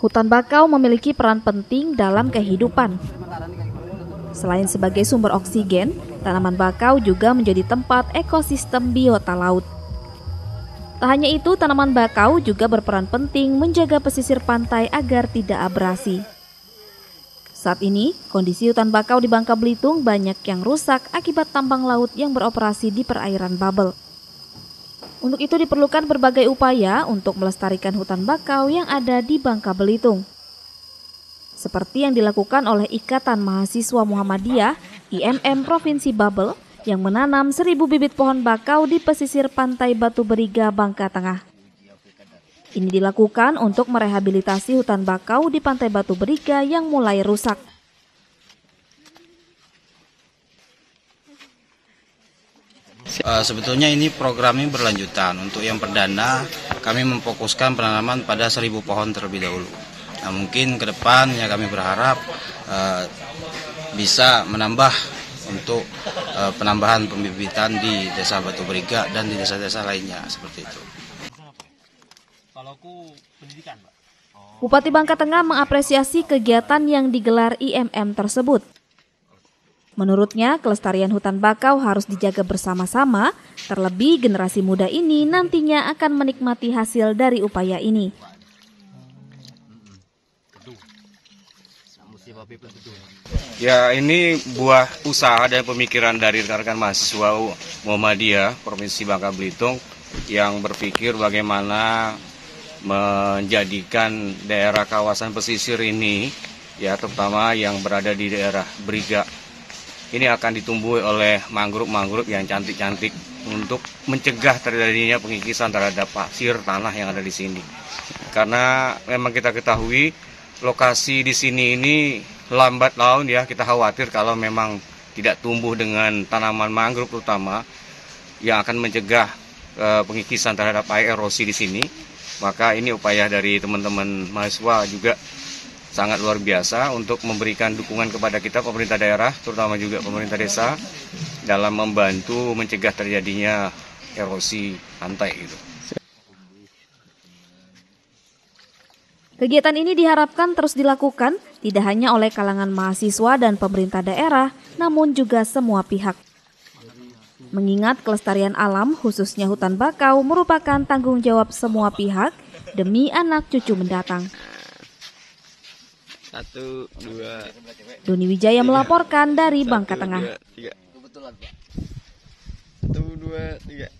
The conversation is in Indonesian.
Hutan bakau memiliki peran penting dalam kehidupan. Selain sebagai sumber oksigen, tanaman bakau juga menjadi tempat ekosistem biota laut. Tak hanya itu, tanaman bakau juga berperan penting menjaga pesisir pantai agar tidak abrasi. Saat ini, kondisi hutan bakau di Bangka Belitung banyak yang rusak akibat tambang laut yang beroperasi di perairan bubble. Untuk itu diperlukan berbagai upaya untuk melestarikan hutan bakau yang ada di Bangka Belitung. Seperti yang dilakukan oleh Ikatan Mahasiswa Muhammadiyah IMM Provinsi Babel yang menanam seribu bibit pohon bakau di pesisir pantai Batu Beriga, Bangka Tengah. Ini dilakukan untuk merehabilitasi hutan bakau di pantai Batu Beriga yang mulai rusak. Uh, sebetulnya ini program ini berlanjutan. Untuk yang perdana, kami memfokuskan penanaman pada seribu pohon terlebih dahulu. Nah, mungkin ke depan ya kami berharap uh, bisa menambah untuk uh, penambahan pembibitan di Desa Batu Beriga dan di desa-desa lainnya seperti itu. Bupati Bangka Tengah mengapresiasi kegiatan yang digelar IMM tersebut. Menurutnya, kelestarian hutan bakau harus dijaga bersama-sama, terlebih generasi muda ini nantinya akan menikmati hasil dari upaya ini. Ya ini buah usaha dan pemikiran dari rekan-rekan mahasiswa Muhammadiyah Provinsi Bangka Belitung yang berpikir bagaimana menjadikan daerah kawasan pesisir ini ya terutama yang berada di daerah Briga ini akan ditumbuhi oleh mangrove-mangrove yang cantik-cantik untuk mencegah terjadinya pengikisan terhadap pasir tanah yang ada di sini. Karena memang kita ketahui lokasi di sini ini lambat laun ya kita khawatir kalau memang tidak tumbuh dengan tanaman mangrove terutama yang akan mencegah e, pengikisan terhadap air erosi di sini. Maka ini upaya dari teman-teman mahasiswa juga sangat luar biasa untuk memberikan dukungan kepada kita pemerintah daerah, terutama juga pemerintah desa dalam membantu mencegah terjadinya erosi pantai gitu. Kegiatan ini diharapkan terus dilakukan tidak hanya oleh kalangan mahasiswa dan pemerintah daerah, namun juga semua pihak. Mengingat kelestarian alam, khususnya hutan bakau, merupakan tanggung jawab semua pihak demi anak cucu mendatang. Satu, dua. Doni Wijaya melaporkan dari Bangka Tengah. Satu, dua, tiga. Satu, dua, tiga.